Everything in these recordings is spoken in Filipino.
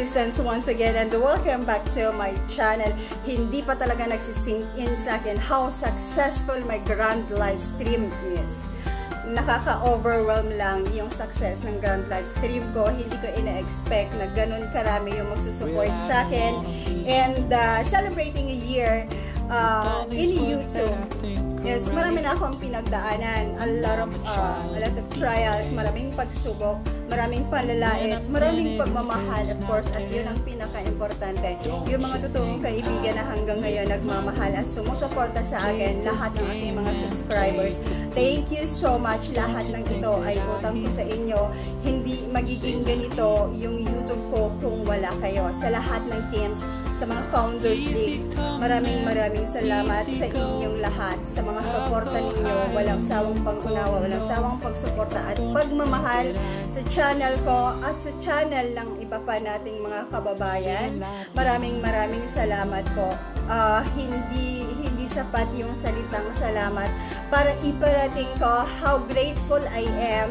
Existence once again and welcome back to my channel. Hindi pa talaga nagsisink in sa akin how successful my grand live stream is. Nakaka-overwhelm lang yung success ng grand live stream ko. Hindi ko ina-expect na ganun karami yung magsusupport sa akin. And uh, celebrating a year uh, in YouTube. Yes, marami na akong pinagdaanan. A lot of, uh, a lot of trials, maraming pagsubok, maraming panlalait, maraming pagmamahal, of course, at yun ang pinaka-importante. Yung mga totoong kaibigan na hanggang ngayon nagmamahal at sumusuporta sa akin, lahat ng aking mga subscribers. Thank you so much. Lahat ng ito ay utang ko sa inyo. Hindi magiging ganito yung YouTube ko kung wala kayo. Sa lahat ng teams, sa mga Founders League, maraming maraming salamat sa inyong lahat, sa mga suporta ninyo, walang sawang pag-unawa, walang sawang pagsuporta at pagmamahal sa channel ko at sa channel ng iba pa nating mga kababayan. Maraming maraming salamat po. Uh, hindi hindi sapat yung salitang salamat para iparating ko how grateful I am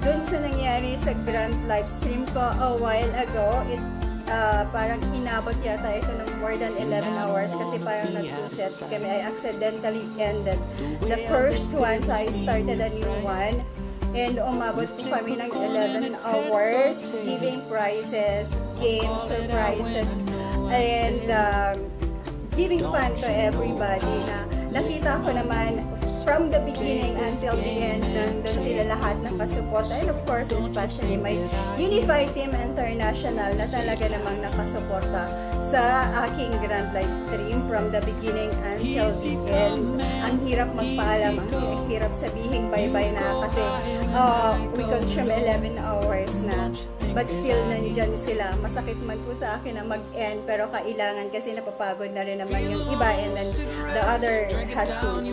dun sa nangyari sa grand live stream ko a while ago. It uh, parang inabot yata ito ng more than 11 hours kasi parang nag two sets kami. I accidentally ended the first one so I started a new one. And umabot po kami ng 11 hours giving prizes, games, surprises, and um, giving fun to everybody na nakita ko naman from the beginning until the end, nandun sila lahat nakasuporta. And of course, especially my Unified Team International na talaga namang nakasuporta sa aking grand live stream from the beginning until the end. Ang hirap magpaalam, ang hirap sabihin bye-bye na kasi uh, we consume 11 hours na but still nandyan sila. Masakit man po sa akin na mag-end pero kailangan kasi napapagod na rin naman yung iba. And then the other has to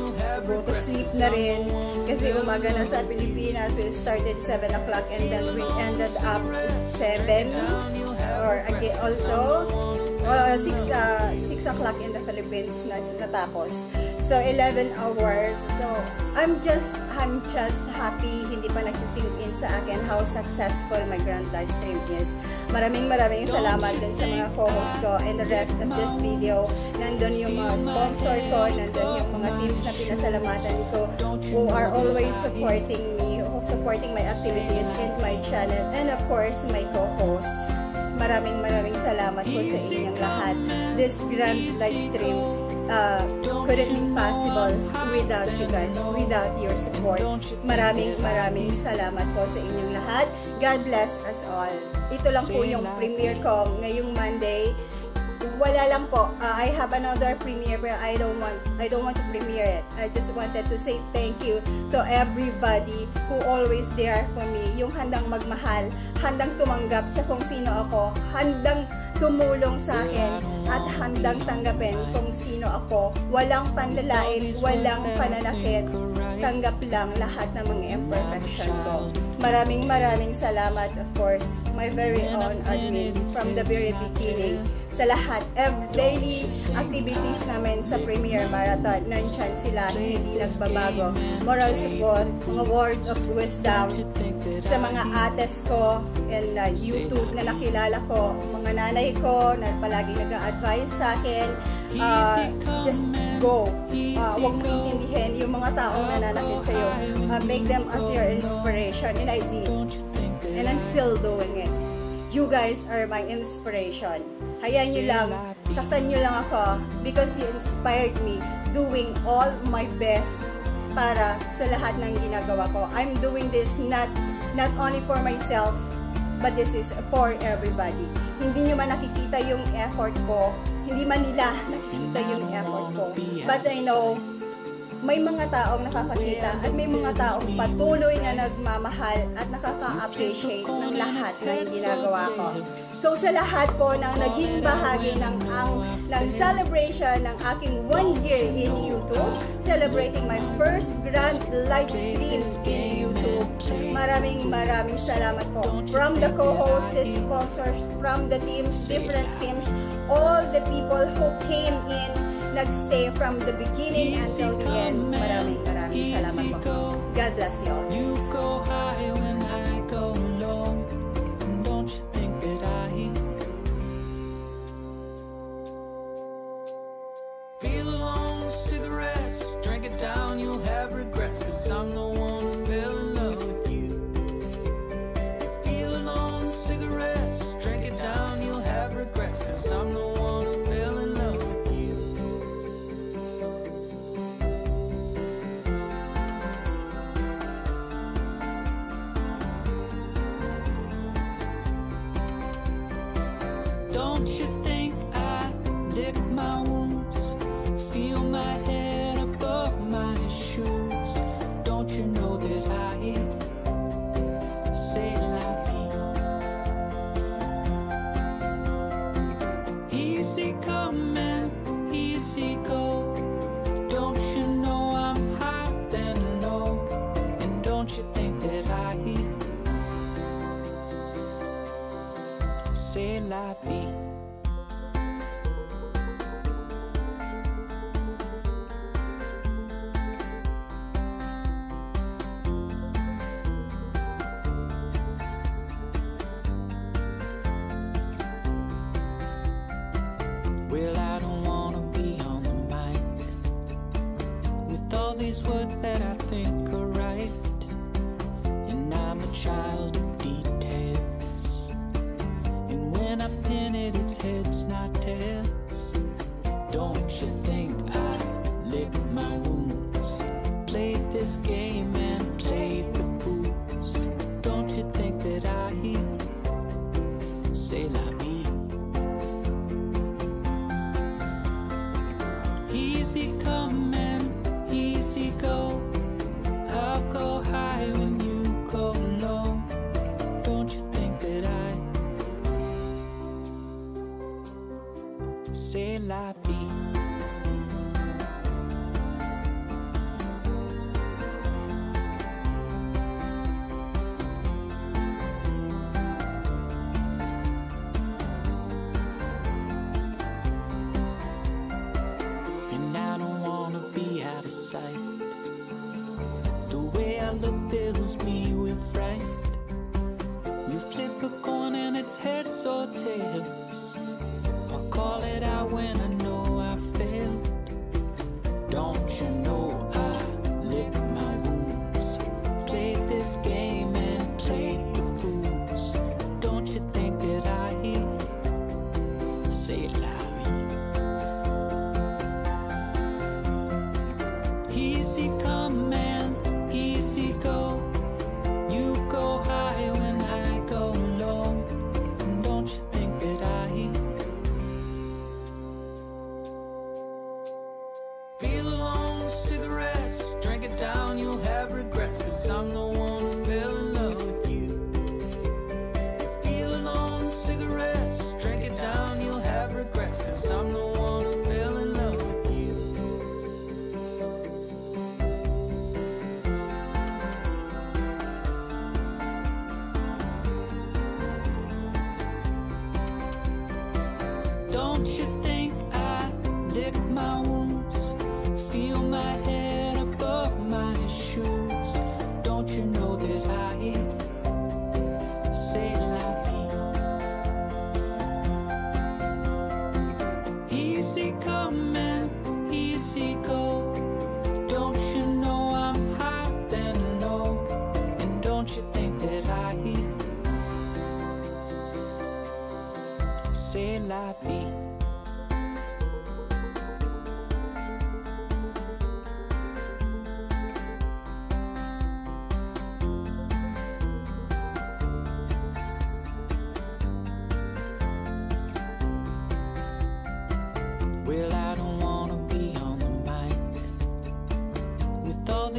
go to sleep na rin. Kasi umaga na sa Pilipinas we started 7 o'clock and then we ended up 7 or again also. Uh, 6 uh, 6 o'clock in the Philippines na natapos So, 11 hours. So, I'm just, I'm just happy, hindi pa nagsisink in sa akin how successful my grand live stream is. Maraming maraming salamat din sa mga co-host ko and the rest of this video. Nandun yung mga sponsor ko, nandun yung mga teams na pinasalamatan ko who are always supporting me, who supporting my activities and my channel. And of course, my co-hosts. Maraming maraming salamat po sa inyong lahat. This grand live stream uh, couldn't be possible without you guys, without your support. Maraming maraming salamat po sa inyong lahat. God bless us all. Ito lang po yung premiere ko ngayong Monday. Wala lang po. Uh, I have another premiere but I don't want I don't want to premiere it. I just wanted to say thank you to everybody who always there for me. Yung handang magmahal, handang tumanggap sa kung sino ako, handang tumulong sa akin at handang tanggapin kung sino ako. Walang panlalait, walang pananakit. Tanggap lang lahat ng mga imperfection ko. Maraming maraming salamat, of course, my very own admin from the very beginning sa lahat. Every daily activities namin sa Premier Marathon, nandyan sila, hindi nagbabago. Moral support, mga word of wisdom sa mga ates ko and uh, YouTube na nakilala ko, mga nanay ko na palagi nag-a-advise sa akin, uh, just go. Uh, huwag mo intindihin yung mga taong nananakit sa'yo. Uh, make them as your inspiration and I did. And I'm still doing it. You guys are my inspiration. Hayaan nyo lang, saktan nyo lang ako because you inspired me doing all my best para sa lahat ng ginagawa ko. I'm doing this not not only for myself, but this is for everybody. Hindi nyo man nakikita yung effort ko, hindi man nila nakikita yung effort ko. But I know may mga taong nakakakita at may mga taong patuloy na nagmamahal at nakaka-appreciate ng lahat ng ginagawa ko. So sa lahat po ng naging bahagi ng ang ng celebration ng aking one year in YouTube, celebrating my first grand live stream in YouTube. Maraming maraming salamat po. From the co-hosts, the sponsors, from the teams, different teams, all the people who came in nagstay from the beginning until the end. Maraming maraming salamat po. God bless you all. Don't you think I lick my these words that I think are right. And I'm a child of details. And when I pin it, it's heads, not tails. Don't you think I lick my wounds? Played this game la vie? And I don't wanna be out of sight. The way I look fills me with fright. You flip a coin and it's heads or tails. Call it out when I know I failed. Don't you know I lick my wounds? This game and the fools. Don't you think that I say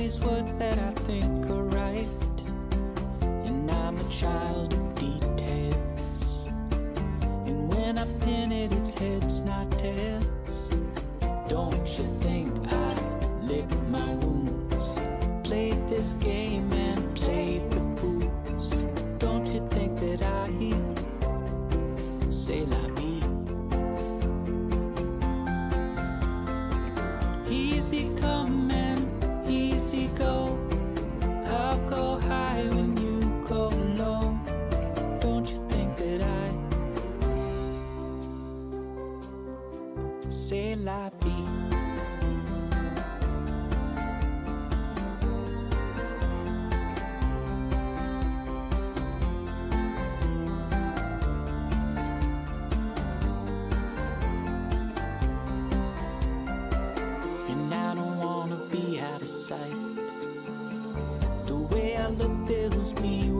these words that I think are right. And I'm a child of details. And when I pin it, it's heads, not tails. Don't you think I lick my wounds? Played this game la vie? And I don't wanna be out of sight. The way I look fills me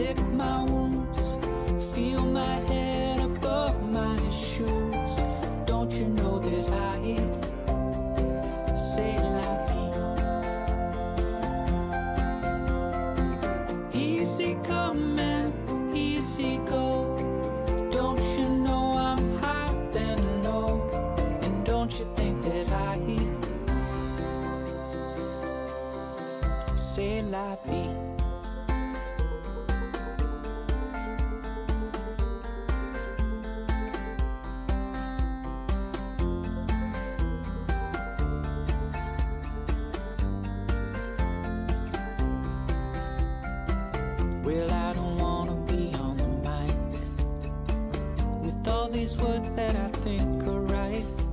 lick my wounds, feel my head above my shoes. Don't you know that I say la vie? Easy come and easy go. Don't you know I'm higher than low? And don't you think that I say la vie? words that I think are right.